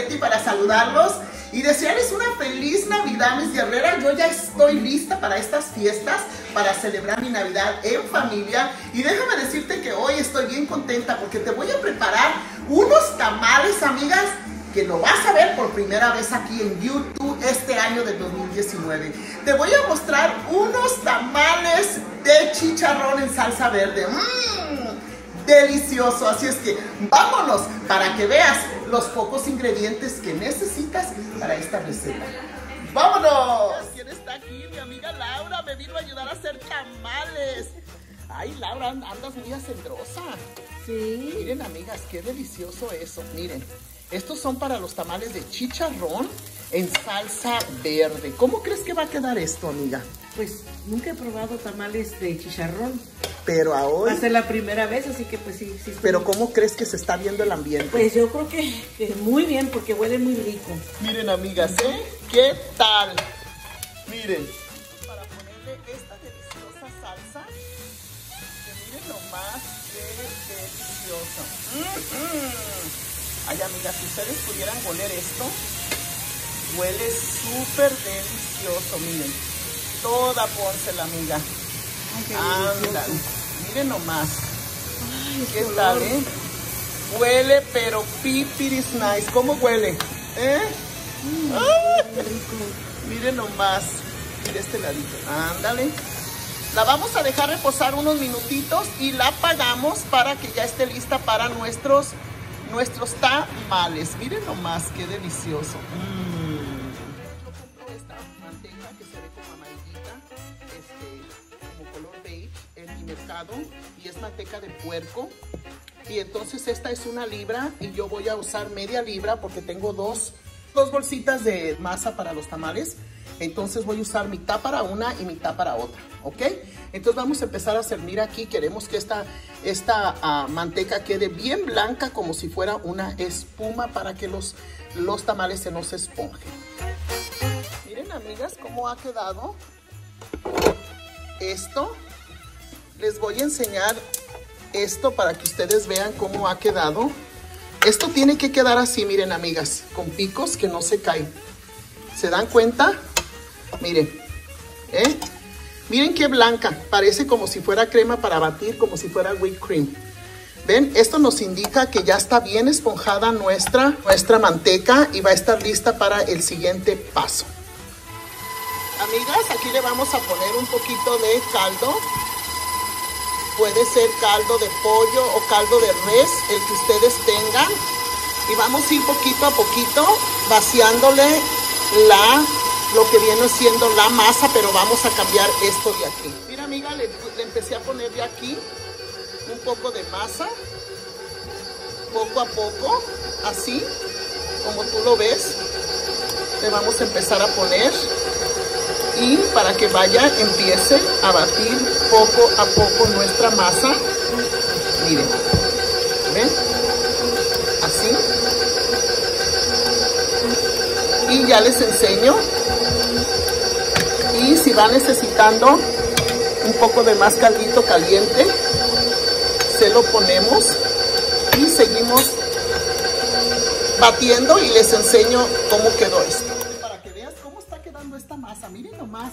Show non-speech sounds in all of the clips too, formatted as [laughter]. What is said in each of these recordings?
Leti para saludarlos y desearles una feliz Navidad, mis guerreras. Yo ya estoy lista para estas fiestas, para celebrar mi Navidad en familia. Y déjame decirte que hoy estoy bien contenta porque te voy a preparar unos tamales, amigas, que lo vas a ver por primera vez aquí en YouTube este año del 2019. Te voy a mostrar unos tamales de chicharrón en salsa verde. ¡Mmm! Delicioso. Así es que vámonos para que veas los pocos ingredientes que necesitas para esta receta. ¡Vámonos! ¿Quién está aquí? Mi amiga Laura me vino a ayudar a hacer tamales. Ay, Laura, andas muy acendrosa. Sí. Miren, amigas, qué delicioso eso. Miren, estos son para los tamales de chicharrón en salsa verde. ¿Cómo crees que va a quedar esto, amiga? Pues nunca he probado tamales de chicharrón. Pero ahora... Va a ser la primera vez, así que pues sí. sí estoy- Pero ¿cómo crees que se está viendo el ambiente? Pues yo creo que, que muy bien, porque huele muy rico. Miren, amigas, ¿eh? ¿Qué tal? Miren. Para ponerle esta deliciosa salsa, que miren nomás qué delicioso. Mm, mm. Ay, amigas, si ustedes pudieran oler esto, huele súper delicioso, miren. Toda pónsela, amiga. Delicioso. Miren nomás. Ay, ¿Qué color. tal, eh? Huele, pero pipiris nice. ¿Cómo huele? ¿Eh? Qué rico. Miren nomás. Mire este ladito. Ándale. La vamos a dejar reposar unos minutitos y la apagamos para que ya esté lista para nuestros, nuestros tamales. Miren nomás, qué delicioso. Mm. Yo compro esta manteca que se ve como amarillita, este, y es manteca de puerco. Y entonces esta es una libra y yo voy a usar media libra porque tengo dos, dos bolsitas de masa para los tamales. Entonces voy a usar mitad para una y mitad para otra, ¿ok? Entonces vamos a empezar a hacer, mira aquí, queremos que esta, esta ah, manteca quede bien blanca como si fuera una espuma para que los, los tamales se nos esponjen. Miren amigas cómo ha quedado esto. Les voy a enseñar esto para que ustedes vean cómo ha quedado. Esto tiene que quedar así, miren amigas, con picos que no se caen. ¿Se dan cuenta? Miren, ¿eh? Miren qué blanca, parece como si fuera crema para batir, como si fuera whipped cream. ¿Ven? Esto nos indica que ya está bien esponjada nuestra, nuestra manteca y va a estar lista para el siguiente paso. Amigas, aquí le vamos a poner un poquito de caldo. Puede ser caldo de pollo o caldo de res, el que ustedes tengan. Y vamos a ir poquito a poquito vaciándole la, lo que viene siendo la masa, pero vamos a cambiar esto de aquí. Mira amiga, le, le empecé a poner de aquí un poco de masa, poco a poco, así, como tú lo ves. Le vamos a empezar a poner y para que vaya, empiece a batir poco a poco nuestra masa. Miren, ¿ven? Así. Y ya les enseño. Y si va necesitando un poco de más caldito caliente, se lo ponemos y seguimos batiendo y les enseño cómo quedó esto. Miren nomás,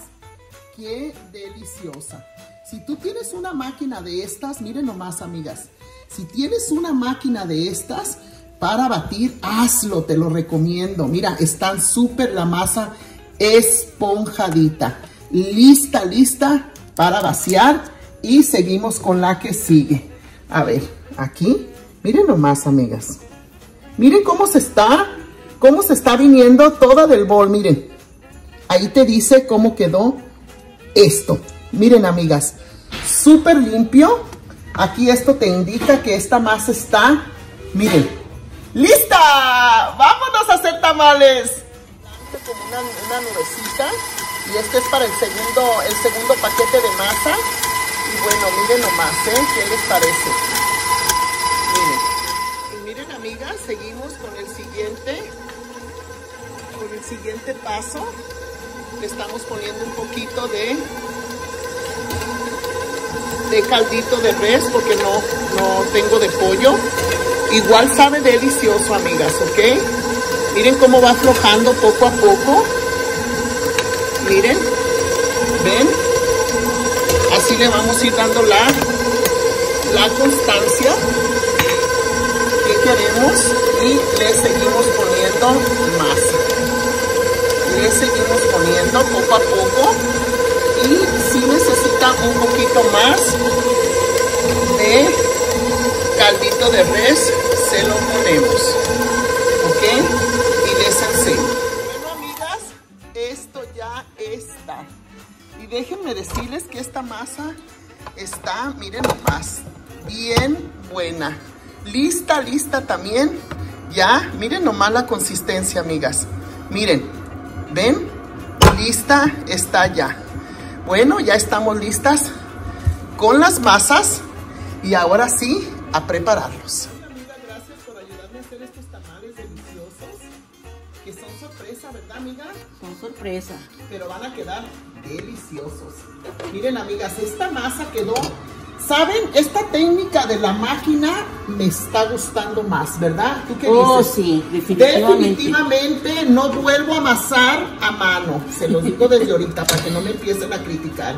qué deliciosa. Si tú tienes una máquina de estas, miren nomás amigas, si tienes una máquina de estas para batir, hazlo, te lo recomiendo. Mira, están súper la masa esponjadita. Lista, lista para vaciar y seguimos con la que sigue. A ver, aquí, miren nomás amigas. Miren cómo se está, cómo se está viniendo toda del bol, miren. Ahí te dice cómo quedó esto. Miren, amigas, súper limpio. Aquí esto te indica que esta masa está, miren, ¡lista! ¡Vámonos a hacer tamales! Una nubecita. Y este es para el segundo, el segundo paquete de masa. Y bueno, miren nomás, ¿eh? ¿Qué les parece? Miren. Y miren, amigas, seguimos con el siguiente, con el siguiente paso. Le estamos poniendo un poquito de, de caldito de res porque no, no tengo de pollo. Igual sabe delicioso, amigas, ¿ok? Miren cómo va aflojando poco a poco. Miren, ven. Así le vamos a ir dando la, la constancia que queremos y le seguimos poniendo más. Poco a poco y si necesita un poquito más de caldito de res, se lo ponemos. ¿Ok? Y les enseño. Bueno, amigas, esto ya está. Y déjenme decirles que esta masa está, miren nomás, bien buena. Lista, lista también. Ya, miren nomás la consistencia, amigas. Miren, ¿ven? Lista está ya. Bueno, ya estamos listas con las masas y ahora sí, a prepararlos. Amiga, gracias por ayudarme a hacer estos tamales deliciosos que son sorpresa, ¿verdad, amiga? Son sorpresa. Pero van a quedar deliciosos. Miren, amigas, esta masa quedó... ¿Saben? Esta técnica de la máquina me está gustando más, ¿verdad? ¿Tú qué oh, sí, definitivamente. Definitivamente no vuelvo a amasar a mano. Se lo digo desde ahorita para que no me empiecen a criticar.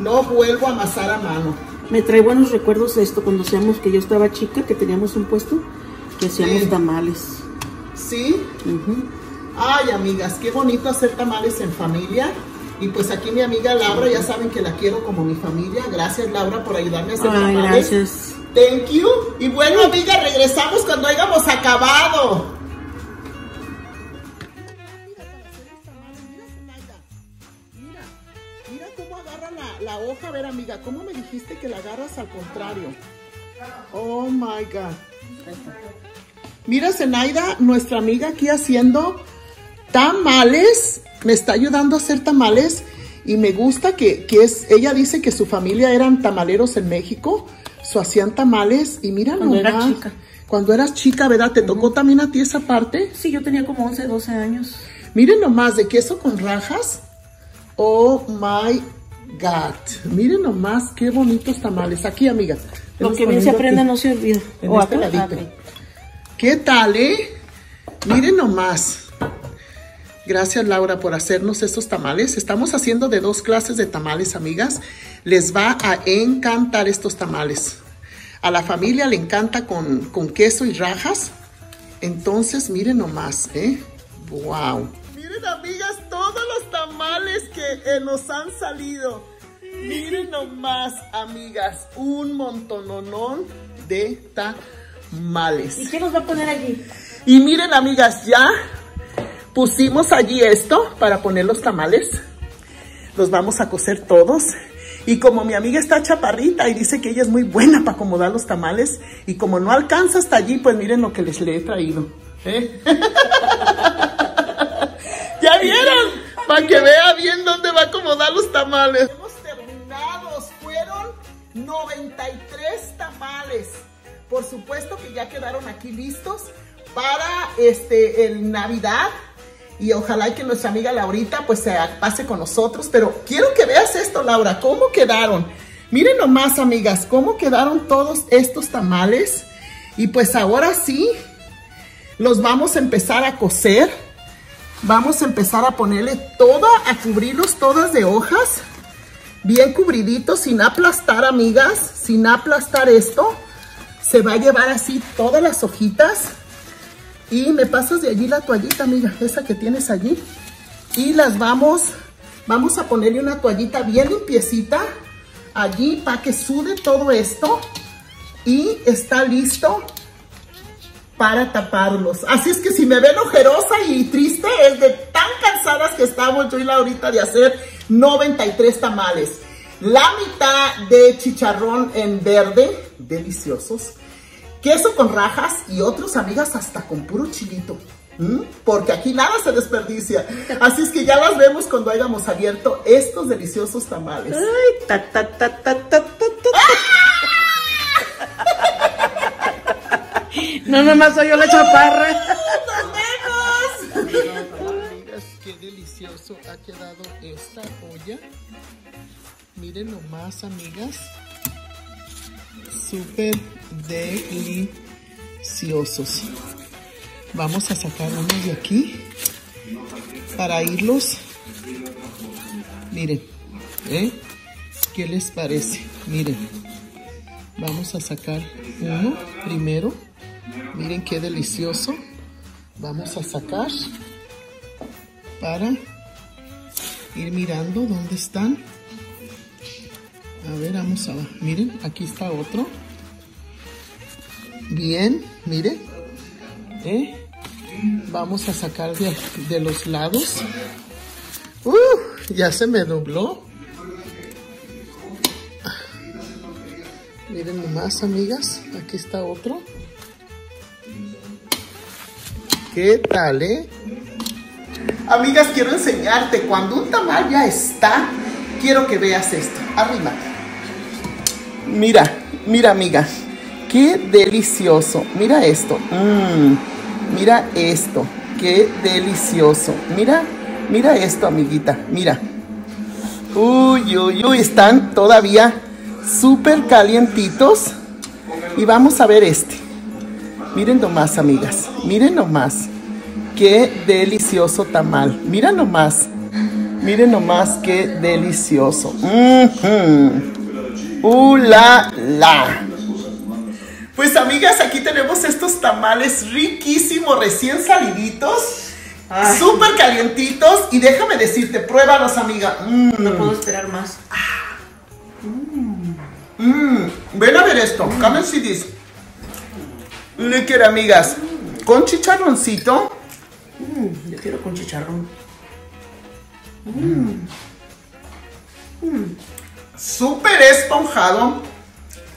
No vuelvo a amasar a mano. Me trae buenos recuerdos de esto cuando hacíamos que yo estaba chica, que teníamos un puesto, que hacíamos tamales. ¿Sí? Ay, amigas, qué bonito hacer tamales en familia. Y pues aquí mi amiga Laura, ya saben que la quiero como mi familia. Gracias, Laura, por ayudarme a hacer Ay, tamales. gracias. Thank you. Y bueno, amiga, regresamos cuando hayamos acabado. Mira cómo agarra la, la hoja. A ver, amiga, ¿cómo me dijiste que la agarras al contrario? Oh, my God. Mira, Zenaida, nuestra amiga aquí haciendo tamales. Me está ayudando a hacer tamales. Y me gusta que, es, ella dice que su familia eran tamaleros en México. So hacían tamales. Y mira Cuando era chica. Cuando eras chica, ¿verdad? ¿Te tocó también a ti esa parte? Sí, yo tenía como 11, 12 años. Miren nomás, de queso con rajas. Oh my God. Miren nomás qué bonitos tamales. Aquí, amiga. Lo que bien se aprende no se olvida. o este ladito. ¿Qué tal, eh? Miren nomás. Gracias, Laura, por hacernos estos tamales. Estamos haciendo de dos clases de tamales, amigas. Les va a encantar estos tamales. A la familia le encanta con, con queso y rajas. Entonces, miren nomás, ¿eh? ¡Wow! Miren, amigas, todos los tamales que eh, nos han salido. Miren nomás, amigas, un montononón de tamales. ¿Y qué nos va a poner allí? Y miren, amigas, ya pusimos allí esto para poner los tamales. Los vamos a cocer todos. Y como mi amiga está chaparrita y dice que ella es muy buena para acomodar los tamales, y como no alcanza hasta allí, pues miren lo que les le he traído. ¿eh? [laughs] ¿Ya vieron? Para que vea bien dónde va a acomodar los tamales. Hemos terminado, fueron 93 tamales. Por supuesto que ya quedaron aquí listos para este el Navidad. Y ojalá que nuestra amiga Laurita pues se pase con nosotros. Pero quiero que veas esto, Laura, cómo quedaron. Miren nomás, amigas, cómo quedaron todos estos tamales. Y pues ahora sí, los vamos a empezar a cocer. Vamos a empezar a ponerle toda, a cubrirlos todas de hojas. Bien cubriditos, sin aplastar, amigas. Sin aplastar esto. Se va a llevar así todas las hojitas. Y me pasas de allí la toallita, amiga, esa que tienes allí. Y las vamos, vamos a ponerle una toallita bien limpiecita allí para que sude todo esto. Y está listo para taparlos. Así es que si me ven ojerosa y triste, es de tan cansadas que estamos yo y Laurita de hacer 93 tamales. La mitad de chicharrón en verde, deliciosos. Queso con rajas y otros, amigas, hasta con puro chilito. Porque aquí nada se desperdicia. Así es que ya las vemos cuando hayamos abierto estos deliciosos tamales. Ay, ta, ta, ta, ta, ta, ta, No, nomás soy yo la chaparra. ¡Nos vemos! Amigas, qué delicioso ha quedado esta olla. Miren nomás, amigas. Súper deliciosos. Vamos a sacar unos de aquí para irlos. Miren, ¿eh? ¿Qué les parece? Miren, vamos a sacar uno primero. Miren qué delicioso. Vamos a sacar para ir mirando dónde están. A ver, vamos a. Miren, aquí está otro. Bien, miren. ¿Eh? Vamos a sacar de, los lados. Uh, ya se me dobló. Miren nomás, amigas. Aquí está otro. ¿Qué tal, eh? Amigas, quiero enseñarte. Cuando un tamal ya está, quiero que veas esto. Arriba. Mira, mira, amiga. Qué delicioso. Mira esto. Mmm. Mira esto, qué delicioso. Mira, mira esto, amiguita, mira. Uy, uy, uy, están todavía súper calientitos. Y vamos a ver este. Miren nomás, amigas, miren nomás. Qué delicioso tamal. Mira nomás. Miren nomás qué delicioso. Uh, la, la. Pues amigas, aquí tenemos estos tamales riquísimos, recién saliditos, súper calientitos. Y déjame decirte, pruébalos, amiga. Mm. No puedo esperar más. Mm. Ven a ver esto. Come and see this. amigas. Con chicharroncito. Mm, yo quiero con chicharrón. Súper esponjado.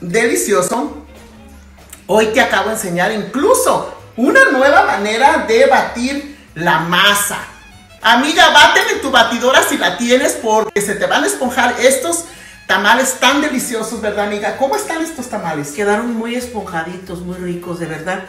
Delicioso. Hoy te acabo de enseñar incluso una nueva manera de batir la masa. Amiga, báteme en tu batidora si la tienes porque se te van a esponjar estos tamales tan deliciosos, ¿verdad, amiga? ¿Cómo están estos tamales? Quedaron muy esponjaditos, muy ricos, de verdad.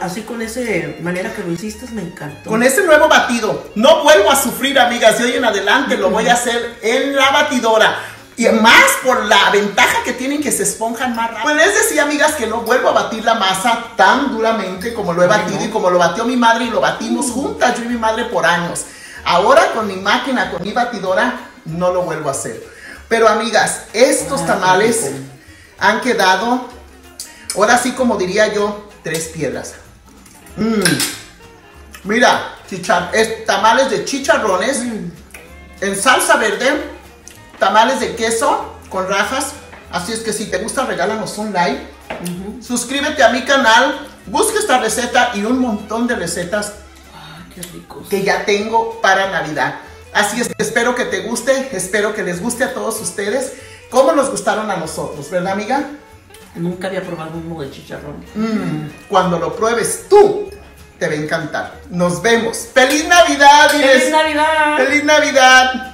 así con esa manera que lo hiciste, me encantó. Con ese nuevo batido. No vuelvo a sufrir, amigas. De hoy en adelante lo voy a hacer en la batidora. Y más por la ventaja que tienen que se esponjan más rápido. Pues les decía, amigas, que no vuelvo a batir la masa tan duramente como lo he batido y como lo batió mi madre y lo batimos juntas, yo y mi madre, por años. Ahora con mi máquina, con mi batidora, no lo vuelvo a hacer. Pero amigas, estos tamales han quedado, ahora sí como diría yo, tres piedras. Mm. Mira, tamales de chicharrones mm. en salsa verde tamales de queso con rajas. Así es que si te gusta, regálanos un like. Suscríbete a mi canal. Busca esta receta y un montón de recetas que ya tengo para Navidad. Así es que espero que te guste, espero que les guste a todos ustedes, como nos gustaron a nosotros, ¿verdad, amiga? Nunca había probado uno de chicharrón. Mm, cuando lo pruebes tú, te va a encantar. Nos vemos. ¡Feliz Navidad! ¡Feliz Navidad! ¡Feliz Navidad!